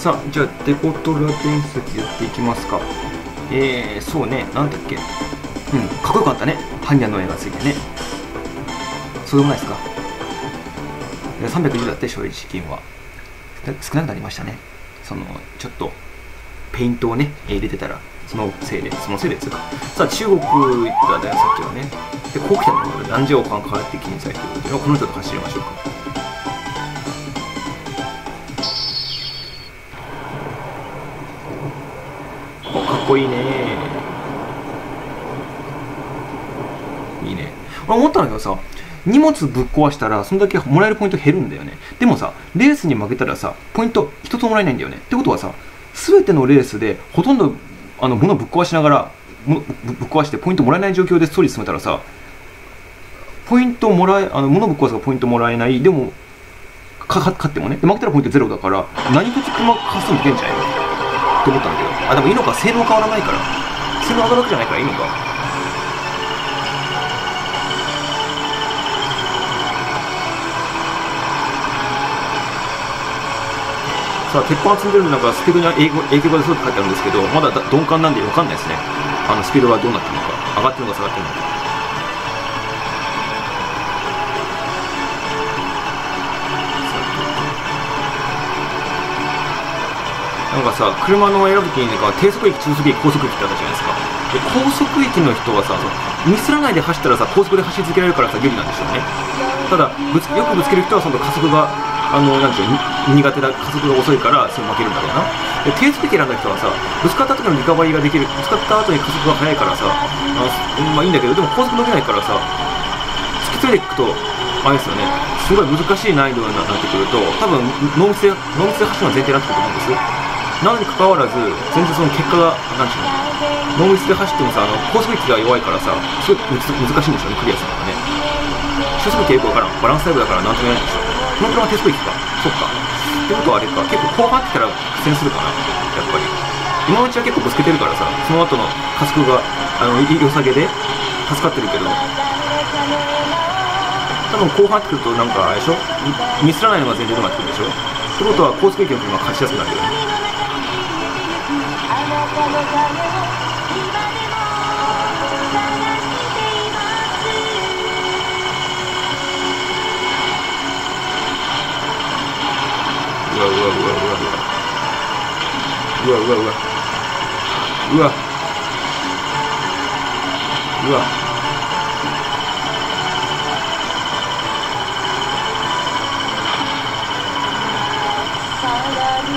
さあじゃあデコトラ伝説やっていきますか。えー、そうね。なんだっけ。うん。かっこよかったね。ハンニャの絵がついてね。そうでもないですか。310だって正直金は。少なくなりましたね。そのちょっとペイントをね入れてたらそのせいでそのせいでつうか。さあ中国行ったんだよさっきはね。でこう来たのが何時を変わって金彩ということでこの人と走りましょうかこいいね。いいね。俺思ったんだけどさ荷物ぶっ壊したらそんだけもらえるポイント減るんだよね。でもさレースに負けたらさポイント一つもらえないんだよね。ってことはさ全てのレースでほとんどあの物ぶっ壊しながらぶっ壊してポイントもらえない状況でストーリー進めたらさポイントもらえあの物ぶっ壊すがポイントもらえない。でもかか勝ってもね。で負けたらポイントゼロだから何一つ車かすんでけんじゃないのって思ったんだけど。あでもいいのか。性能変わらないから。性能上がるわけじゃないからいいのか。さあ鉄板積んでるのなんかスピードに影響が出そうって書いてあるんですけどまだ鈍感なんで分かんないですね。あのスピードがどうなってるのか。上がってるのか下がってるのか。なんかさ車の選ぶ時になんか低速域中速域高速域ってあったじゃないですか。で高速域の人はさミスらないで走ったらさ高速で走り続けられるからさ有利なんでしょうね。ただぶつよくぶつける人はその加速があのなんていう苦手だ加速が遅いからそれ負けるんだろうな。で低速的選んだ人はさぶつかった時のリカバリーができるぶつかった後に加速が速いからさあまあいいんだけどでも高速伸びないからさ突き詰めていくとあれですよね。すごい難しい難易度になってくると多分ノーミスでノーミスで走るのは前提になってくると思うんですよ。なのにかかわらず全然その結果が何ていうのノーミスで走ってもさあの高速域が弱いからさすごい難しいんですよねクリアするのがね。初速域よくわからん。バランスタイプだから何とも言えないんですよこの車テスト行くか。そっか。ってことはあれか。結構後半ってたら苦戦するかな。やっぱり。今のうちは結構ぶつけてるからさその後の加速があの良さげで助かってるけど。多分後半ってくるとなんかあれでしょ？ミスらないのが前提となってくるでしょ？ってことは高速域の車勝ちやすくなるよ。ねわうわうわうわうわうわうわうわうわうわ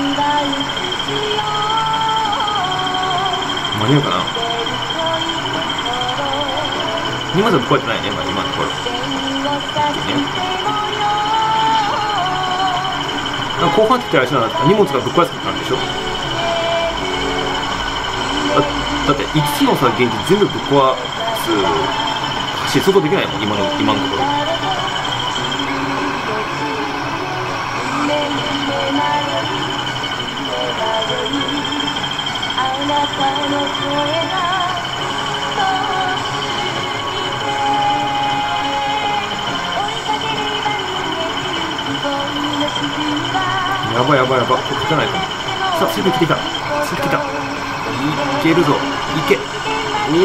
間に合うかな？荷物はぶっ壊れてないね、まあ、今のところ。ね後半って言ったらあれ荷物がぶっ壊れてたんでしょ？だって5つのさ現地全部ぶっ壊す。走りできないもん今の今のところ。あなたの声がやばいやばいやばい。これ勝たないかもさあスイー来てきた。スイー来た。いけるぞ。いけ。お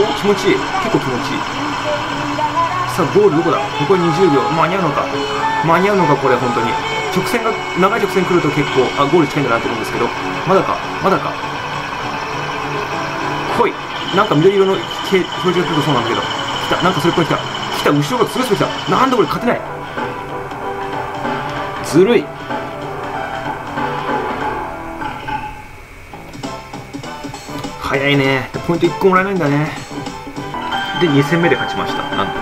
お気持ちいい。結構気持ちいい。さあゴールどこだ？残り20秒。間に合うのか。間に合うのかこれ本当に直線が長い直線来ると結構あゴール近いんだなと思うんですけどまだかまだか。来い。なんか緑色の表示が来るとそうなんだけど。来た。なんかそれっぽい来た。来た。後ろがすごいすごい来た。なんだこれ勝てない。ずるい。早いね。ポイント1個もらえないんだね。で2戦目で勝ちました。なんと。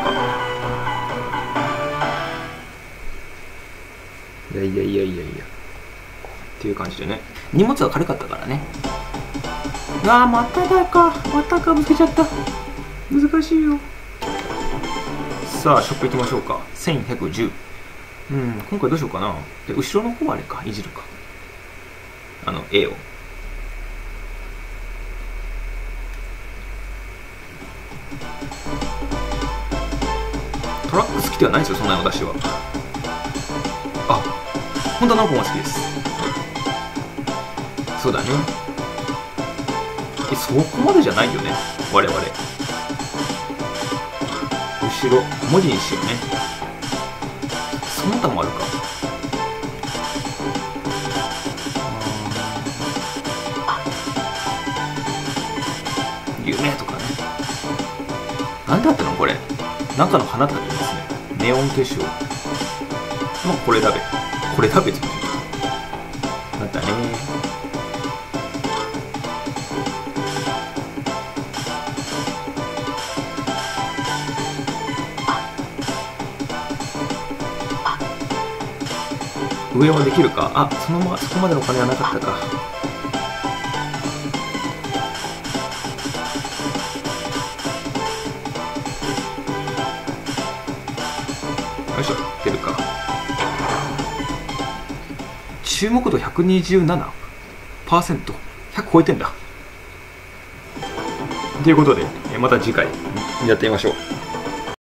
いやいやいやいやいや。っていう感じでね。荷物は軽かったからね。ああまただか。またかぶけちゃった。難しいよ。さあショップ行きましょうか。1110うん今回どうしようかな。で後ろの方あれかいじるか。あの A を。トラック好きではないですよそんなの私は。本当は何個も好きです。そうだね。えそこまでじゃないよね？我々。後ろ。文字にしようね。その他もあるか。夢とかね。何だったのこれ？なんかの花たちですね。ネオン化粧。まあこれだべ。これ食べてみるまたね。上はできるか？あそのまそこまでのお金はなかったか。注目度 127%100 超えてんだ。ということでまた次回やってみましょう。